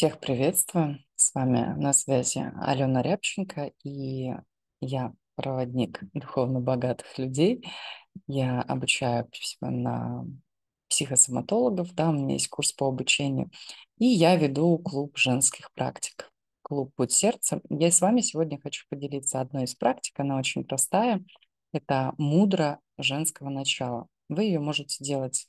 Всех приветствую. С вами на связи Алена Рябченко, и я проводник духовно богатых людей. Я обучаю на психосоматологов, да, у меня есть курс по обучению, и я веду клуб женских практик, клуб «Путь сердца». Я с вами сегодня хочу поделиться одной из практик, она очень простая. Это мудра женского начала. Вы ее можете делать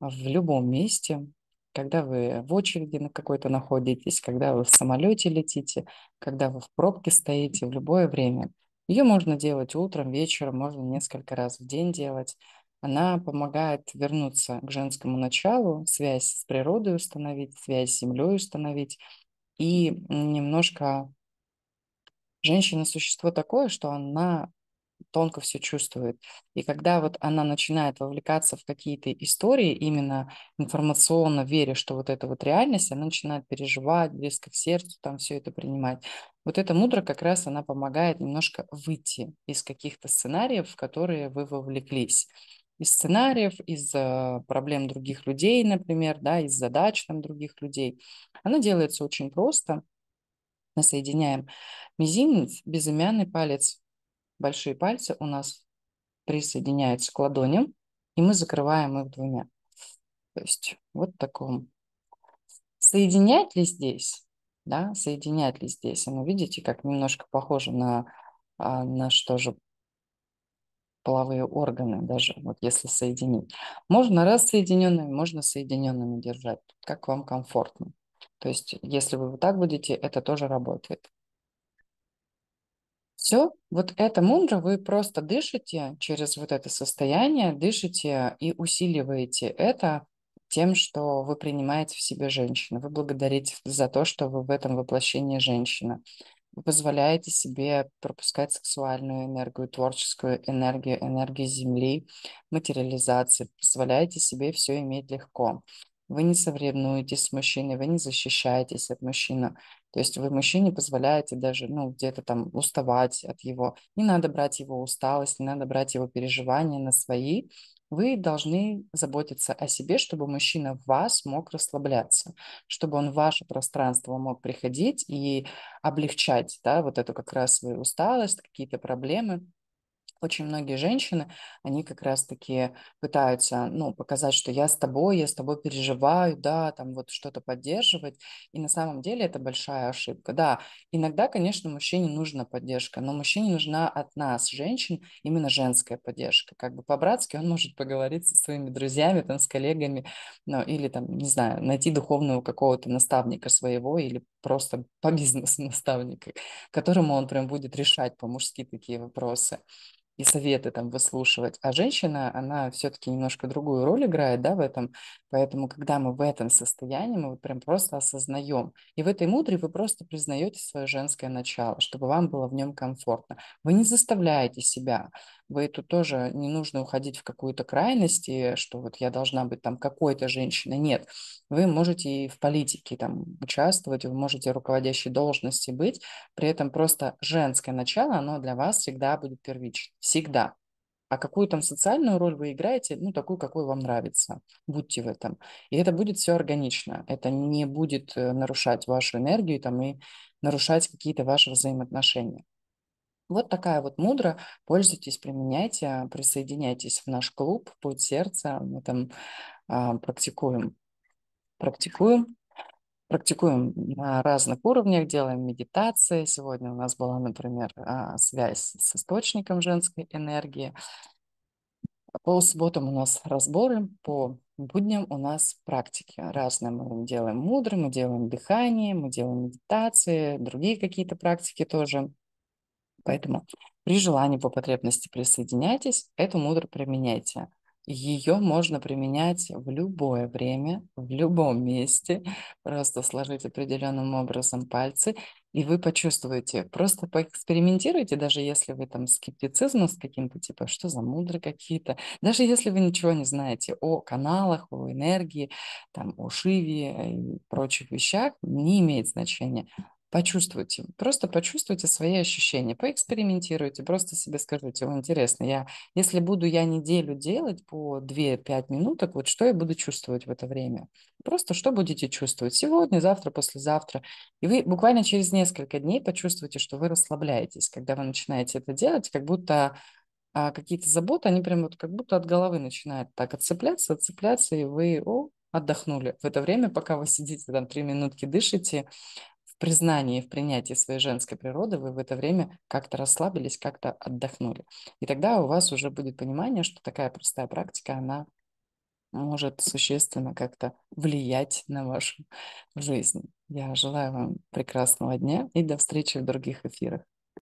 в любом месте, когда вы в очереди на какой-то находитесь, когда вы в самолете летите, когда вы в пробке стоите, в любое время. Ее можно делать утром, вечером, можно несколько раз в день делать. Она помогает вернуться к женскому началу, связь с природой установить, связь с землей установить. И немножко женщина существо такое, что она тонко все чувствует. И когда вот она начинает вовлекаться в какие-то истории, именно информационно веря, что вот это вот реальность, она начинает переживать, близко к сердцу, там все это принимать. Вот эта мудра как раз она помогает немножко выйти из каких-то сценариев, в которые вы вовлеклись из сценариев, из проблем других людей, например, да, из задач там других людей. Она делается очень просто. Мы соединяем мизинец, безымянный палец большие пальцы у нас присоединяются к ладоням, и мы закрываем их двумя. То есть вот таком. Соединять ли здесь, да, соединять ли здесь, оно, видите, как немножко похоже на, а, на что же половые органы даже, вот если соединить. Можно рассоединенными, можно соединенными держать, как вам комфортно. То есть если вы вот так будете, это тоже работает. Все, вот это мудро, вы просто дышите через вот это состояние, дышите и усиливаете это тем, что вы принимаете в себе женщину. Вы благодарите за то, что вы в этом воплощении женщина. Вы позволяете себе пропускать сексуальную энергию, творческую энергию, энергию Земли, материализации. Позволяете себе все иметь легко. Вы не соревнуетесь с мужчиной, вы не защищаетесь от мужчины. То есть вы мужчине позволяете даже, ну, где-то там уставать от его. Не надо брать его усталость, не надо брать его переживания на свои. Вы должны заботиться о себе, чтобы мужчина в вас мог расслабляться, чтобы он в ваше пространство мог приходить и облегчать, да, вот эту как раз свою усталость, какие-то проблемы очень многие женщины, они как раз-таки пытаются, ну, показать, что я с тобой, я с тобой переживаю, да, там вот что-то поддерживать, и на самом деле это большая ошибка. Да, иногда, конечно, мужчине нужна поддержка, но мужчине нужна от нас, женщин, именно женская поддержка. Как бы по-братски он может поговорить со своими друзьями, там, с коллегами, ну, или там, не знаю, найти духовного какого-то наставника своего или просто по бизнесу наставника, которому он прям будет решать по-мужски такие вопросы и советы там выслушивать. А женщина, она все-таки немножко другую роль играет, да, в этом. Поэтому, когда мы в этом состоянии, мы вот прям просто осознаем. И в этой мудре вы просто признаете свое женское начало, чтобы вам было в нем комфортно. Вы не заставляете себя. Вы тут тоже не нужно уходить в какую-то крайность, что вот я должна быть там какой-то женщиной. Нет. Вы можете и в политике там участвовать, вы можете руководящей должности быть, при этом просто женское начало, оно для вас всегда будет первичным всегда. А какую там социальную роль вы играете, ну, такую, какой вам нравится. Будьте в этом. И это будет все органично. Это не будет э, нарушать вашу энергию там, и нарушать какие-то ваши взаимоотношения. Вот такая вот мудра. Пользуйтесь, применяйте, присоединяйтесь в наш клуб «Путь сердца». Мы там а, практикуем, практикуем практикуем на разных уровнях, делаем медитации. Сегодня у нас была, например, а, связь с источником женской энергии. По субботам у нас разборы, по будням у нас практики разные. Мы делаем мудры, мы делаем дыхание, мы делаем медитации, другие какие-то практики тоже. Поэтому при желании, по потребности присоединяйтесь, эту мудру применяйте. Ее можно применять в любое время, в любом месте. Просто сложить определенным образом пальцы, и вы почувствуете. Просто поэкспериментируйте, даже если вы там скептицизм с каким-то, типа, что за мудры какие-то. Даже если вы ничего не знаете о каналах, о энергии, там, о Шиве и прочих вещах, не имеет значения. Почувствуйте, просто почувствуйте свои ощущения, поэкспериментируйте, просто себе скажите, о, интересно, я, если буду я неделю делать по 2-5 минуток, вот что я буду чувствовать в это время? Просто что будете чувствовать сегодня, завтра, послезавтра. И вы буквально через несколько дней почувствуете, что вы расслабляетесь, когда вы начинаете это делать, как будто а, какие-то заботы, они прям вот как будто от головы начинают так отцепляться, отцепляться, и вы, о, отдохнули. В это время, пока вы сидите там три минутки, дышите, признании, в принятии своей женской природы вы в это время как-то расслабились, как-то отдохнули. И тогда у вас уже будет понимание, что такая простая практика, она может существенно как-то влиять на вашу жизнь. Я желаю вам прекрасного дня и до встречи в других эфирах.